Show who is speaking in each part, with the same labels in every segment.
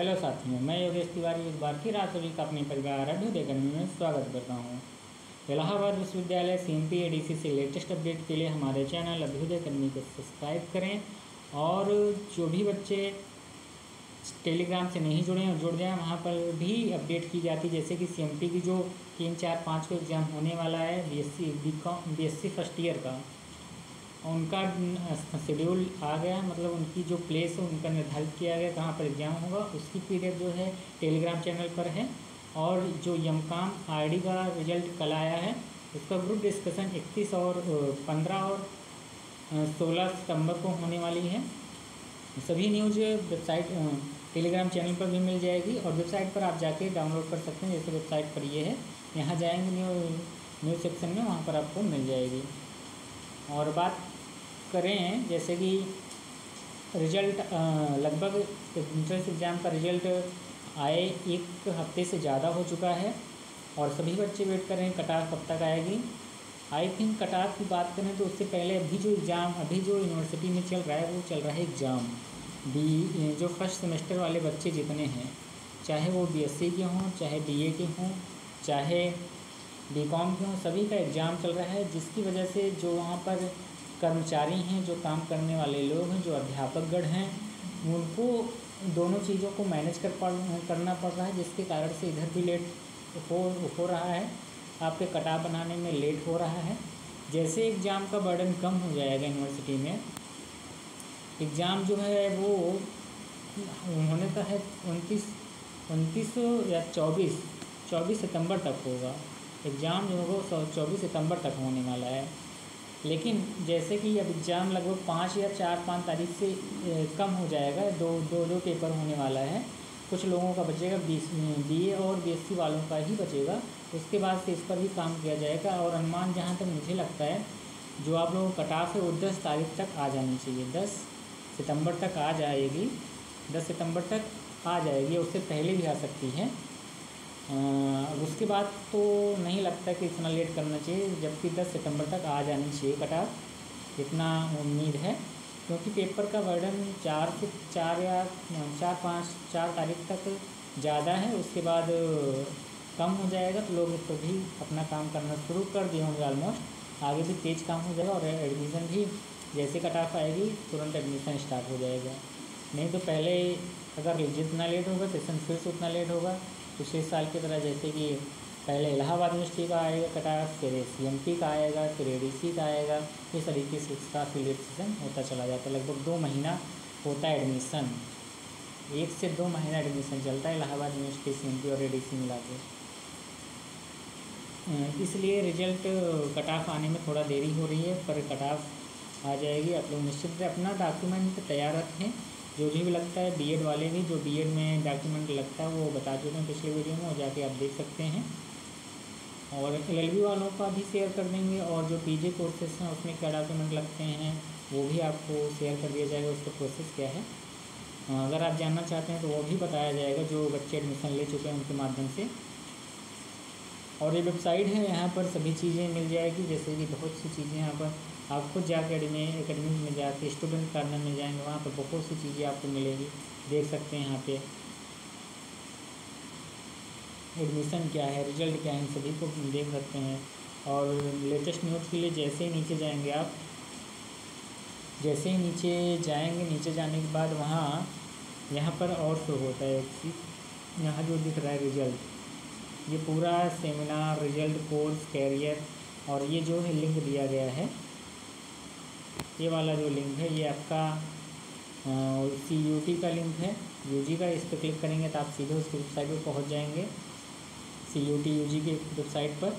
Speaker 1: Hello साथियों, मैं योगेश तिवारी एक बार फिर आप सभी का अपने परिवार अभ्युदय अकेडमी में स्वागत करता हूँ। इलाहाबाद विश्वविद्यालय सी एम पी से लेटेस्ट अपडेट के लिए हमारे चैनल अभ्युदय अकेडमी को सब्सक्राइब करें और जो भी बच्चे टेलीग्राम से नहीं जुड़े हैं, जुड़ जाएँ, वहाँ पर भी अपडेट की जाती जैसे कि सीएमपी की जो तीन चार पाँच को एग्ज़ाम होने वाला है B S C B first year का। उनका शेड्यूल आ गया मतलब उनकी जो प्लेस है, उनका निर्धारित किया गया, कहाँ पर एग्ज़ाम होगा, उसकी पीडीएफ जो है टेलीग्राम चैनल पर है। और जो यमकाम आईडी का रिज़ल्ट कल आया है, उसका ग्रुप डिस्कशन 31 और 15 और 16 सितंबर को होने वाली है। सभी न्यूज़ वेबसाइट टेलीग्राम चैनल पर भी मिल जाएगी, और वेबसाइट पर आप जाके डाउनलोड कर सकते हैं, जैसे वेबसाइट पर ये है। यहाँ जाएँगे न्यू न्यूज़ सेक्शन में, वहाँ पर आपको मिल जाएगी। और बात करें, जैसे कि रिज़ल्ट लगभग एंट्रेंस एग्ज़ाम का रिज़ल्ट आए एक हफ़्ते से ज़्यादा हो चुका है और सभी बच्चे वेट कर रहे हैं कटाफ कब तक आएगी? आई थिंक कटाफ की बात करें तो उससे पहले अभी जो एग्ज़ाम अभी जो यूनिवर्सिटी में चल रहा है, वो चल रहा है एग्ज़ाम बी जो फ़र्स्ट सेमेस्टर वाले बच्चे जितने हैं, चाहे वो बीएससी के हों, चाहे बीए के हों, चाहे बी कॉम के सभी का एग्ज़ाम चल रहा है, जिसकी वजह से जो वहाँ पर कर्मचारी हैं, जो काम करने वाले लोग हैं, जो अध्यापकगण हैं, उनको दोनों चीज़ों को मैनेज कर पड़, करना पड़ रहा है, जिसके कारण से इधर भी लेट हो हो रहा है। आपके कटाव बनाने में लेट हो रहा है। जैसे एग्ज़ाम का बर्डन कम हो जाएगा यूनिवर्सिटी में एग्ज़ाम जो है वो होने का है उनतीस उनतीस या चौबीस चौबीस सितंबर तक होगा। एग्ज़ाम जो होगा वो चौबीस सितंबर तक होने वाला है। लेकिन जैसे कि अब एग्ज़ाम लगभग पाँच या चार पाँच तारीख से कम हो जाएगा, दो दो दो पेपर होने वाला है। कुछ लोगों का बचेगा, बीस बी ए और बीएससी वालों का ही बचेगा। उसके बाद से इस पर भी काम किया जाएगा और अनुमान जहाँ तक मुझे लगता है, जो आप लोगों का कट ऑफ़ है वो दस तारीख तक आ जानी चाहिए। दस सितंबर तक आ जाएगी। दस सितंबर तक आ जाएगी उससे पहले भी आ सकती है। उसके बाद तो नहीं लगता कि इतना लेट करना चाहिए, जबकि 10 सितंबर तक आ जानी चाहिए कटार इतना उम्मीद है। क्योंकि पेपर का वर्डन चार से चार या चार पाँच, चार तारीख तक ज़्यादा है, उसके बाद कम हो जाएगा तो लोग तो भी अपना काम करना शुरू कर दिए होंगे ऑलमोस्ट आगे भी तेज़ काम हो जाएगा और एडमिशन भी, जैसे कट ऑफ़ आएगी, तुरंत एडमिशन स्टार्ट हो जाएगा। नहीं तो पहले अगर जितना लेट होगा सेशन फिर से उतना लेट होगा। पिछले साल की तरह जैसे कि पहले इलाहाबाद यूनिवर्सिटी का आएगा कटा फिर पी का आएगा, फिर ए डी सी का आएगा। इस तरीके से इसका फिलेक्सेशन होता चला जाता है। लगभग दो महीना होता है एडमिशन एक से दो महीना एडमिशन चलता है Allahabad university C M P और ए डी सी मिला के। इसलिए रिज़ल्ट कट ऑफ़ आने में थोड़ा देरी हो रही है, पर कट ऑफ़ आ जाएगी। आप लोग निश्चित अपना डॉक्यूमेंट तैयार रखें। जो भी लगता है बीएड वाले भी, जो बीएड में डॉक्यूमेंट लगता है, वो बता चुके हैं, पिछले वीडियो में वो जाके आप देख सकते हैं। और एल वालों का भी शेयर कर देंगे, और जो पीजी कोर्सेस हैं, उसमें क्या डॉक्यूमेंट लगते हैं, वो भी आपको शेयर कर दिया जाएगा, उसका प्रोसेस क्या है। अगर आप जानना चाहते हैं तो वो भी बताया जाएगा, जो बच्चे एडमिशन ले चुके हैं उनके माध्यम से। और ये वेबसाइट है, यहाँ पर सभी चीज़ें मिल जाएगी, जैसे कि बहुत सी चीज़ें यहाँ पर आप खुद जा अकेडमी अकेडमी में जाके स्टूडेंट कार्नर में जाएँगे, वहाँ पर बहुत सी चीज़ें आपको मिलेगी। देख सकते हैं यहाँ पे। एडमिशन क्या है रिज़ल्ट क्या है सभी को देख सकते हैं। और लेटेस्ट न्यूज़ के लिए जैसे ही नीचे जाएँगे आप, जैसे ही नीचे जाएँगे, नीचे जाने के बाद वहाँ, यहाँ पर और शो होता है यहाँ जो दिख रहा है रिज़ल्ट ये पूरा सेमिनार रिज़ल्ट कोर्स कैरियर और ये जो है लिंक दिया गया है। ये वाला जो लिंक है, ये आपका सी यू टी का लिंक है। यू जी का इस पर क्लिक करेंगे तो आप सीधे उसकी वेबसाइट पर पहुँच जाएँगे। C U T U G की वेबसाइट पर।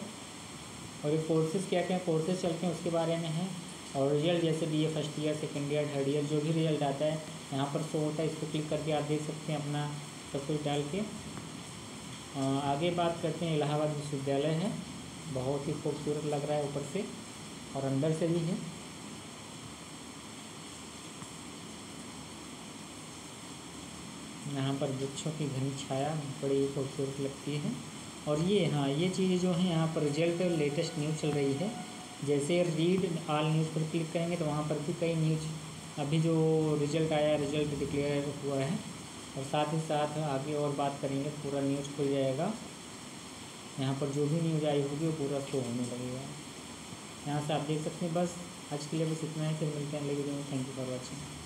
Speaker 1: और ये कोर्सेज़ क्या क्या कोर्सेज चलते हैं उसके बारे में है। और रिज़ल्ट जैसे B A first year second year third year जो भी रिज़ल्ट आता है, यहाँ पर शो होता है, इस पर क्लिक करके आप देख सकते हैं अपना सब कुछ डाल के। आगे बात करते हैं, इलाहाबाद विश्वविद्यालय है। बहुत ही खूबसूरत लग रहा है ऊपर से और अंदर से भी है। यहाँ पर वृक्षों की घनी छाया बड़ी खूबसूरत लगती है। और ये हाँ ये चीज़ें जो हैं, यहाँ पर रिज़ल्ट लेटेस्ट न्यूज़ चल रही है। जैसे रीड आल न्यूज़ पर क्लिक करेंगे तो वहाँ पर भी कई न्यूज़ अभी जो रिज़ल्ट आया, रिज़ल्ट डिक्लेयर हुआ है। और साथ ही साथ आगे और बात करेंगे, पूरा न्यूज़ खुल जाएगा। यहाँ पर जो भी न्यूज़ आई होगी, वो पूरा शो होने लगेगा। यहाँ से आप देख सकते हैं, बस आज के लिए बस इतना ही। फिर मिलते हैं लेकिन थैंक यू फॉर वॉचिंग